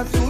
Cause